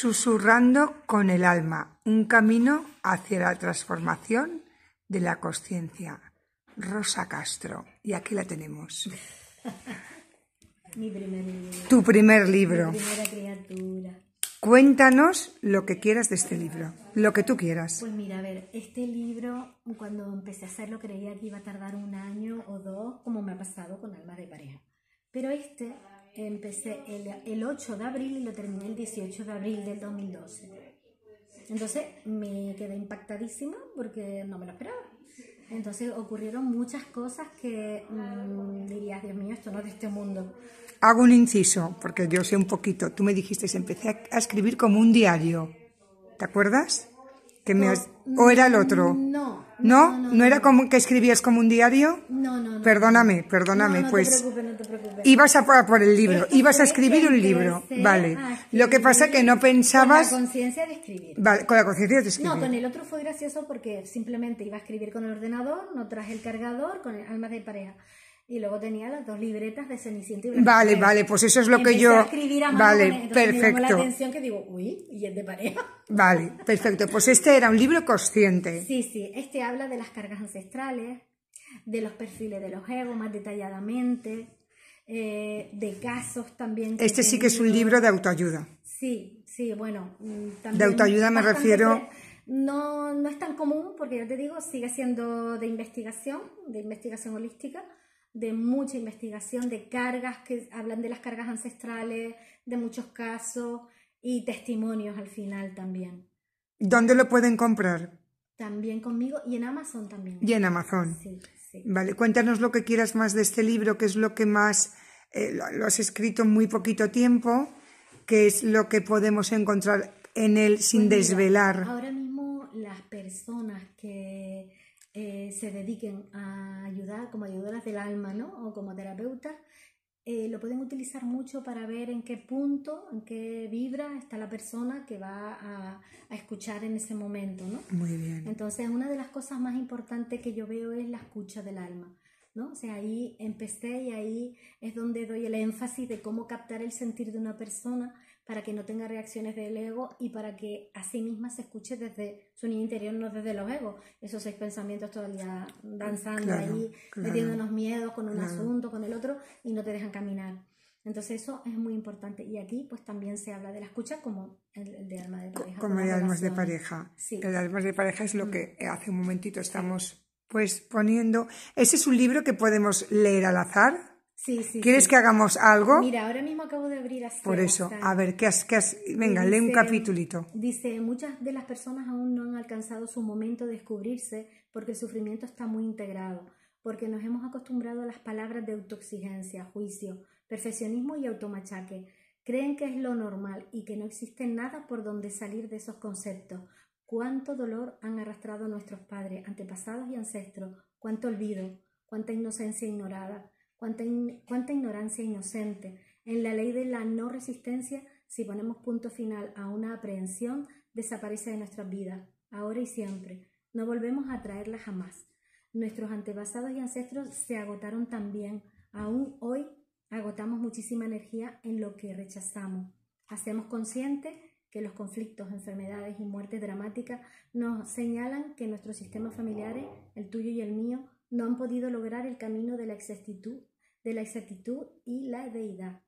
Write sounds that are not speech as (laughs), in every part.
Susurrando con el alma, un camino hacia la transformación de la conciencia. Rosa Castro, y aquí la tenemos. Mi primer libro. Tu primer libro. Mi primera criatura. Cuéntanos lo que quieras de este libro, lo que tú quieras. Pues mira, a ver, este libro, cuando empecé a hacerlo, creía que iba a tardar un año o dos, como me ha pasado con Alma de Pareja. Pero este empecé el, el 8 de abril y lo terminé el 18 de abril del 2012. Entonces me quedé impactadísima porque no me lo esperaba. Entonces ocurrieron muchas cosas que mm, dirías, Dios mío, esto no es de este mundo. Hago un inciso, porque yo sé un poquito. Tú me dijiste, empecé a- escribir como un diario. ¿Te acuerdas? Que me has- ¿O era el otro? No. ¿No? ¿No era como que escribías como un diario? No, no, no. Perdóname, perdóname, pues. te Ibas a por, el libro, Es que ibas a escribir que un libro, vale. Lo que pasa que no pensabas, Con la conciencia de escribir. vale, con la conciencia de escribir. No, con el otro fue gracioso porque simplemente iba a escribir con el ordenador, no traje el cargador, con el alma de pareja. Y luego tenía las dos libretas de Cenicienta y Vale, Blancanieves. vale, pues eso es lo que Empecé yo- a escribir a mano vale, con entonces Me la perfecto. atención que digo, uy, y es de pareja. (laughs) Vale, perfecto. Pues este era un libro consciente. Sí, sí, este habla de las cargas ancestrales, de los perfiles de los egos más detalladamente, eh, de casos también. Este sí que es un libro de autoayuda. Sí, sí, bueno. mm, también De autoayuda me refiero- No, no es tan común porque ya te digo, sigue siendo de investigación, de investigación holística, de mucha investigación, de cargas que hablan de las cargas ancestrales, de muchos casos y testimonios al final también. ¿Dónde lo pueden comprar? También conmigo y en Amazon también. Y en Amazon. Sí, sí. Vale, cuéntanos lo que quieras más de este libro, qué es lo que más eh, lo, has escrito en muy poquito tiempo, qué es lo que podemos encontrar en él sin Pues mira, desvelar. Ahora mismo las personas que eh, se dediquen a ayudar como ayudadoras del alma, ¿no? O como terapeutas, eh, lo pueden utilizar mucho para ver en qué punto, en qué vibra está la persona que va a, a escuchar en ese momento, ¿no? Muy bien. Entonces, una de las cosas más importantes que yo veo es la escucha del alma, ¿no? O sea, ahí empecé y ahí es donde doy el énfasis de cómo captar el sentir de una persona para que no tenga reacciones del ego y para que a sí misma se escuche desde su niño interior, no desde los egos. Esos seis pensamientos todavía danzando Claro, ahí, claro. metiéndonos miedos con un Claro. asunto, con el otro, y no te dejan caminar. Entonces eso es muy importante. Y aquí pues también se habla de la escucha como el, el de alma de pareja. Como el las almas de pareja. Sí. Mm. El almas de pareja es lo que hace un momentito estamos pues poniendo. Ese es un libro que podemos leer al azar. Sí, sí. ¿Quieres sí. que hagamos algo? Mira, ahora mismo acabo de abrir así. Por eso, a ver, ¿qué has, qué has- Venga, lee un capitulito. Dice, muchas de las personas aún no han alcanzado su momento de descubrirse porque el sufrimiento está muy integrado, porque nos hemos acostumbrado a las palabras de autoexigencia, juicio, perfeccionismo y automachaque. Creen que es lo normal y que no existe nada por donde salir de esos conceptos. Cuánto dolor han arrastrado nuestros padres, antepasados y ancestros, cuánto olvido, cuánta inocencia ignorada, cuánta, ignorancia inocente. En la ley de la no resistencia, si ponemos punto final a una aprehensión, desaparece de nuestras vidas, ahora y siempre. No volvemos a traerla jamás. Nuestros antepasados y ancestros se agotaron también. Aún hoy agotamos muchísima energía en lo que rechazamos. Hacemos consciente que los conflictos, enfermedades y muertes dramáticas nos señalan que nuestros sistemas familiares, el tuyo y el mío, no han podido lograr el camino de la exactitud, de la exactitud y la deidad.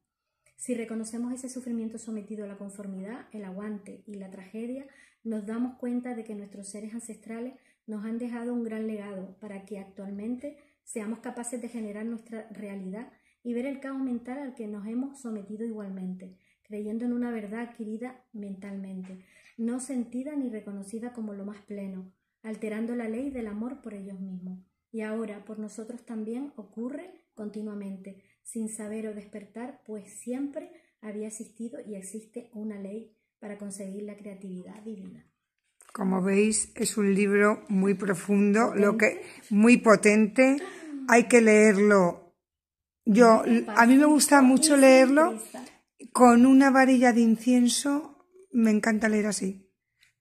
Si reconocemos ese sufrimiento sometido a la conformidad, el aguante y la tragedia, nos damos cuenta de que nuestros seres ancestrales nos han dejado un gran legado para que actualmente seamos capaces de generar nuestra realidad y ver el caos mental al que nos hemos sometido igualmente, creyendo en una verdad adquirida mentalmente, no sentida ni reconocida como lo más pleno, alterando la ley del amor por ellos mismos. Y ahora por nosotros también ocurre continuamente, sin saber o despertar, pues siempre había existido y existe una ley para conseguir la creatividad divina. Como veis, es un libro muy profundo, lo que muy potente. Hay que leerlo. Yo, a mí me gusta mucho leerlo con una varilla de incienso. Me encanta leer así.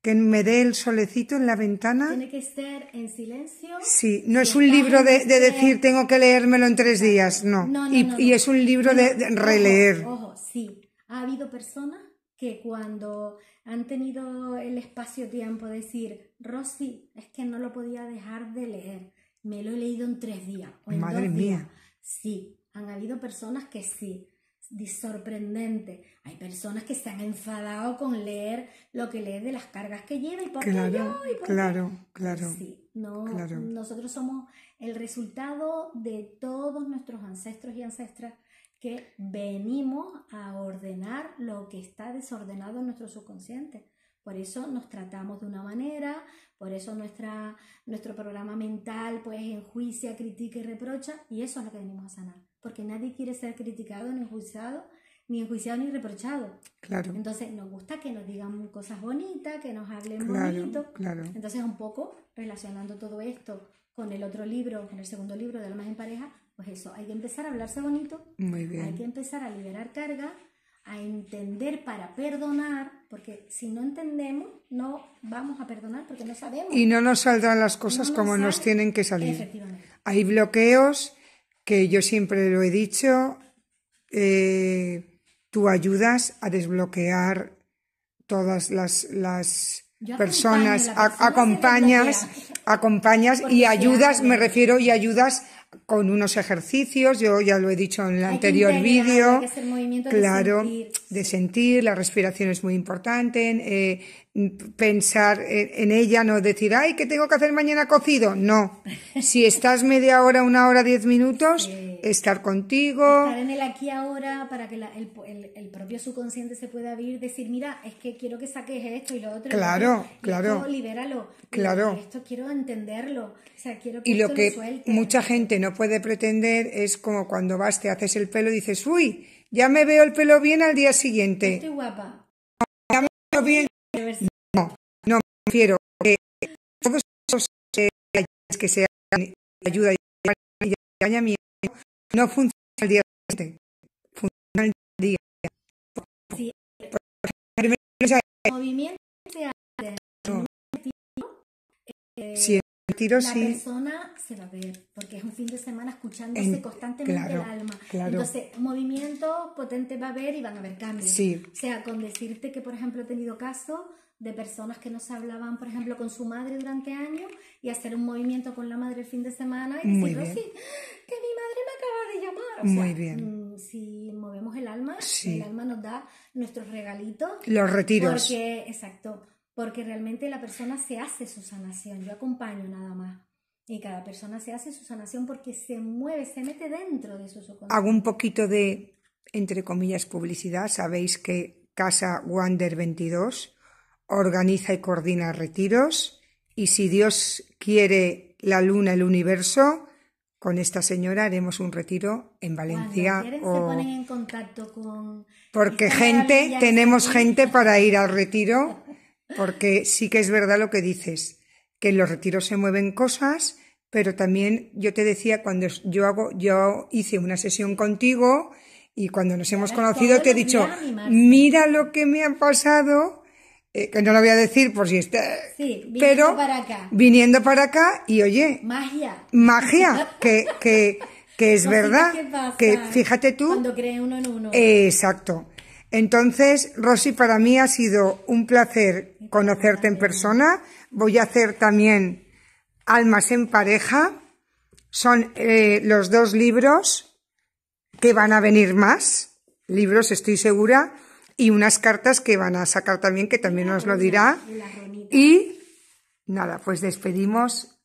Que me dé el solecito en la ventana. Tiene que ser en silencio. Sí, no es un libro de, de decir tengo que leérmelo en tres días, no. No, no, y, no, y no. es un libro de, de releer. Ojo, sí. Ha habido personas que cuando han tenido el espacio-tiempo decir, Rosy, es que no lo podía dejar de leer, me lo he leído en tres días o en Madre dos mía. días. Sí, han habido personas que sí, sorprendente. Hay personas que se han enfadado con leer lo que lee de las cargas que lleva y por qué Claro, yo y por qué- claro, claro. Sí, no, claro. nosotros somos el resultado de todos nuestros ancestros y ancestras que venimos a ordenar lo que está desordenado en nuestro subconsciente. Por eso nos tratamos de una manera, por eso nuestra, nuestro programa mental pues enjuicia, critica y reprocha, y eso es lo que venimos a sanar. Porque nadie quiere ser criticado, ni enjuiciado, ni enjuiciado ni reprochado. Claro, Entonces nos gusta que nos digan cosas bonitas, que nos hablen claro, bonito. claro. Entonces, un poco relacionando todo esto con el otro libro, con el segundo libro de Almas en Pareja, pues eso, hay que empezar a hablarse bonito, Muy hay que bien. empezar a liberar carga, a entender para perdonar, porque si no entendemos, no vamos a perdonar porque no sabemos. Y no nos saldrán las cosas No nos como nos tienen que salir. Efectivamente. Hay bloqueos que yo siempre lo he dicho, eh, tú ayudas a desbloquear todas las, las personas, acompaño, la a- persona se acompañas, acompañas y ayudas, me refiero, y ayudas con unos ejercicios, yo ya lo he dicho en el Hay que anterior vídeo, que movimientos de claro, sentir. de sentir, la respiración es muy importante, eh, pensar en, ella, no decir, ay, ¿qué tengo que hacer mañana cocido? No, si (laughs) estás media hora, una hora, diez minutos, estar contigo, Estar en el aquí ahora para que la- el, el- el propio subconsciente se pueda abrir, decir, mira, es que quiero que saques esto y lo otro. lo Claro, y claro. Esto libéralo. Claro. Esto quiero entenderlo. O sea, quiero que Y lo esto que suelte. mucha gente no puede pretender es como cuando vas, te haces el pelo y dices, uy, ya me veo el pelo bien al día siguiente. Estoy guapa. Veo bien. No, no me refiero que todos esos eh, que se hacen, ayuda y acompañamiento no funciona al día siguiente, funciona al día. Sí. Sea, Movimiento se hace. No. Eh, si la sí, persona se va a ver, porque es un fin de semana escuchándose En- constantemente claro, el alma. claro. Entonces, movimiento potente va a haber y van a haber cambios. Sí. O sea, con decirte que, por ejemplo, he tenido casos de personas que no se hablaban, por ejemplo, con su madre durante años y hacer un movimiento con la madre el fin de semana y Muy decir, bien. "Rosy, que mi madre me acaba de llamar. O Muy sea, bien. mm, Si movemos el alma, Sí. el alma nos da nuestros regalitos los retiros. porque, exacto, porque realmente la persona se hace su sanación. Yo acompaño nada más. Y cada persona se hace su sanación porque se mueve, se mete dentro de su subconsciente. Hago un poquito de, entre comillas, publicidad. Sabéis que Casa Wander 22 organiza y coordina retiros y si Dios quiere la luna, el universo, con esta señora haremos un retiro en Valencia. Cuando quieren, se o- ponen en contacto con... Porque gente, tenemos gente para ir al retiro, (laughs) porque sí que es verdad lo que dices, que en los retiros se mueven cosas, pero también yo te decía cuando yo hago, yo hice una sesión contigo y cuando nos hemos conocido te he dicho, mira lo que me ha pasado, eh, que no lo voy a decir por si está, Sí, viniendo pero para acá. viniendo para acá y oye, Magia. magia, (laughs) que, que, que es verdad, que fíjate tú, Cuando cree uno en uno. Exacto. Entonces, Rosy, para mí ha sido un placer conocerte en persona. Voy a hacer también Almas en pareja. Son eh, los dos libros que van a venir más. Libros, estoy segura. Y unas cartas que van a sacar también, que también nos lo dirá. Y nada, pues despedimos